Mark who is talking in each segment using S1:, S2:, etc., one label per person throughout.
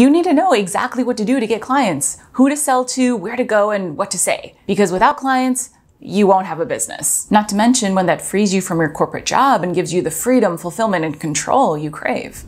S1: You need to know exactly what to do to get clients, who to sell to, where to go, and what to say. Because without clients, you won't have a business. Not to mention when that frees you from your corporate job and gives you the freedom, fulfillment, and control you crave.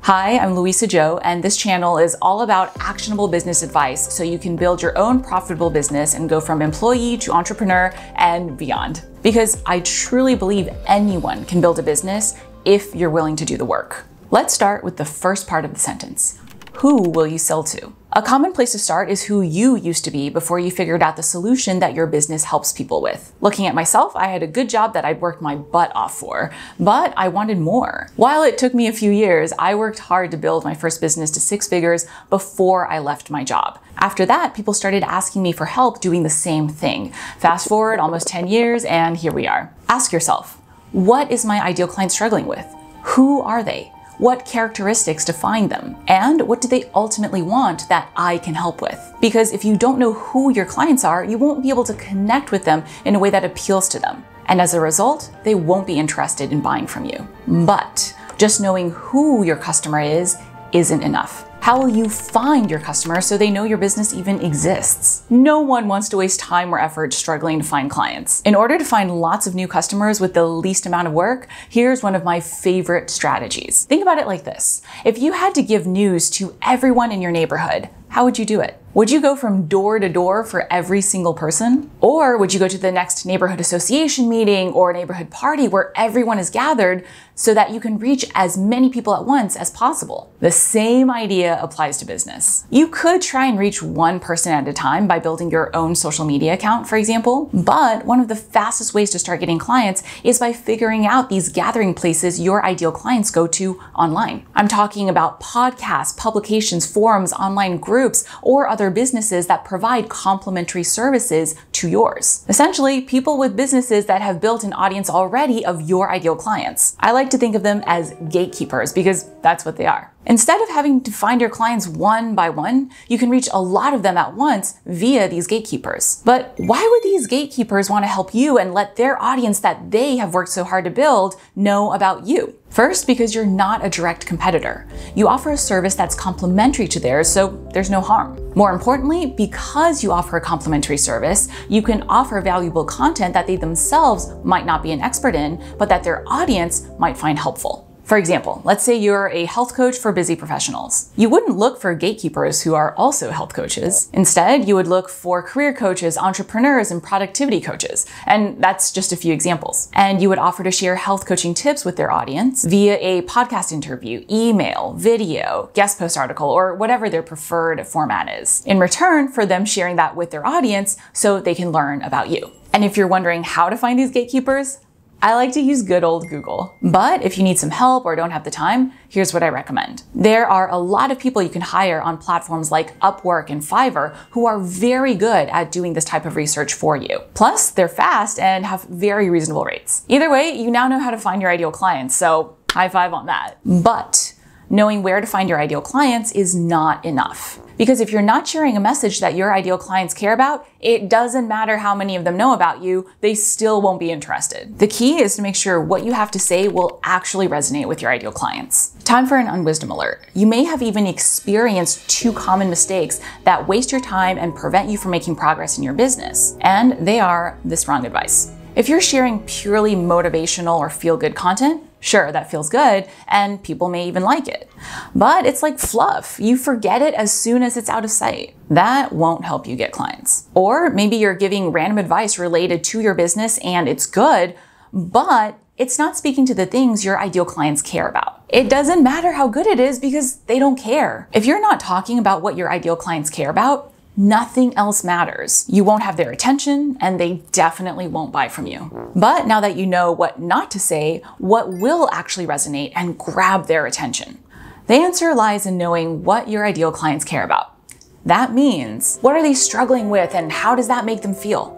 S1: Hi, I'm Luisa Zhou, and this channel is all about actionable business advice so you can build your own profitable business and go from employee to entrepreneur and beyond. Because I truly believe anyone can build a business if you're willing to do the work. Let's start with the first part of the sentence. Who will you sell to? A common place to start is who you used to be before you figured out the solution that your business helps people with. Looking at myself, I had a good job that I'd worked my butt off for, but I wanted more. While it took me a few years, I worked hard to build my first business to six figures before I left my job. After that, people started asking me for help doing the same thing. Fast forward almost 10 years, and here we are. Ask yourself, what is my ideal client struggling with? Who are they? What characteristics define them? And what do they ultimately want that I can help with? Because if you don't know who your clients are, you won't be able to connect with them in a way that appeals to them. And as a result, they won't be interested in buying from you. But just knowing who your customer is isn't enough. How will you find your customers so they know your business even exists? No one wants to waste time or effort struggling to find clients. In order to find lots of new customers with the least amount of work, here's one of my favorite strategies. Think about it like this. If you had to give news to everyone in your neighborhood, how would you do it? Would you go from door to door for every single person? Or would you go to the next neighborhood association meeting or neighborhood party where everyone is gathered so that you can reach as many people at once as possible? The same idea applies to business. You could try and reach one person at a time by building your own social media account, for example, but one of the fastest ways to start getting clients is by figuring out these gathering places your ideal clients go to online. I'm talking about podcasts, publications, forums, online groups, or other other businesses that provide complementary services to yours. Essentially, people with businesses that have built an audience already of your ideal clients. I like to think of them as gatekeepers because that's what they are. Instead of having to find your clients one by one, you can reach a lot of them at once via these gatekeepers. But why would these gatekeepers want to help you and let their audience that they have worked so hard to build know about you? First, because you're not a direct competitor. You offer a service that's complementary to theirs, so there's no harm. More importantly, because you offer a complementary service, you can offer valuable content that they themselves might not be an expert in, but that their audience might find helpful. For example, let's say you're a health coach for busy professionals. You wouldn't look for gatekeepers who are also health coaches. Instead, you would look for career coaches, entrepreneurs, and productivity coaches. And that's just a few examples. And you would offer to share health coaching tips with their audience via a podcast interview, email, video, guest post article, or whatever their preferred format is. In return for them sharing that with their audience so they can learn about you. And if you're wondering how to find these gatekeepers, I like to use good old Google. But if you need some help or don't have the time, here's what I recommend. There are a lot of people you can hire on platforms like Upwork and Fiverr who are very good at doing this type of research for you. Plus, they're fast and have very reasonable rates. Either way, you now know how to find your ideal clients, so high five on that. But knowing where to find your ideal clients is not enough. Because if you're not sharing a message that your ideal clients care about, it doesn't matter how many of them know about you, they still won't be interested. The key is to make sure what you have to say will actually resonate with your ideal clients. Time for an unwisdom alert. You may have even experienced two common mistakes that waste your time and prevent you from making progress in your business. And they are this wrong advice. If you're sharing purely motivational or feel good content, Sure, that feels good, and people may even like it. But it's like fluff. You forget it as soon as it's out of sight. That won't help you get clients. Or maybe you're giving random advice related to your business and it's good, but it's not speaking to the things your ideal clients care about. It doesn't matter how good it is because they don't care. If you're not talking about what your ideal clients care about, nothing else matters. You won't have their attention and they definitely won't buy from you. But now that you know what not to say, what will actually resonate and grab their attention? The answer lies in knowing what your ideal clients care about. That means, what are they struggling with and how does that make them feel?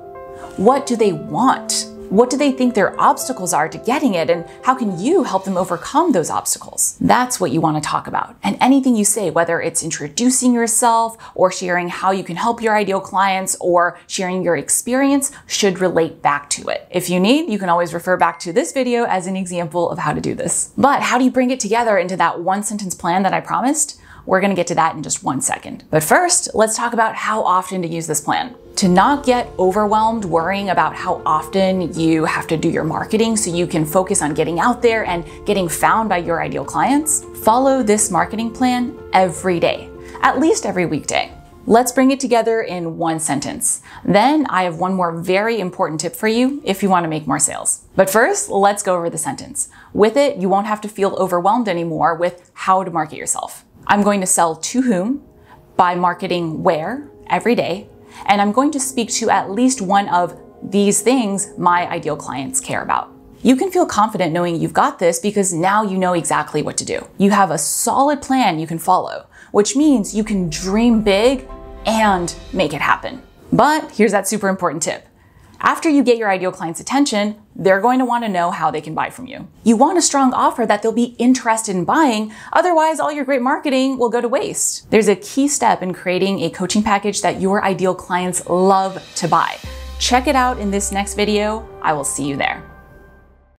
S1: What do they want? What do they think their obstacles are to getting it, and how can you help them overcome those obstacles? That's what you want to talk about. And anything you say, whether it's introducing yourself or sharing how you can help your ideal clients or sharing your experience, should relate back to it. If you need, you can always refer back to this video as an example of how to do this. But how do you bring it together into that one sentence plan that I promised? We're gonna get to that in just one second. But first, let's talk about how often to use this plan. To not get overwhelmed worrying about how often you have to do your marketing so you can focus on getting out there and getting found by your ideal clients, follow this marketing plan every day, at least every weekday. Let's bring it together in one sentence. Then I have one more very important tip for you if you want to make more sales. But first, let's go over the sentence. With it, you won't have to feel overwhelmed anymore with how to market yourself. I'm going to sell to whom by marketing where every day, and I'm going to speak to at least one of these things my ideal clients care about. You can feel confident knowing you've got this because now you know exactly what to do. You have a solid plan you can follow, which means you can dream big and make it happen. But here's that super important tip. After you get your ideal client's attention, they're going to want to know how they can buy from you. You want a strong offer that they'll be interested in buying, otherwise, all your great marketing will go to waste. There's a key step in creating a coaching package that your ideal clients love to buy. Check it out in this next video. I will see you there.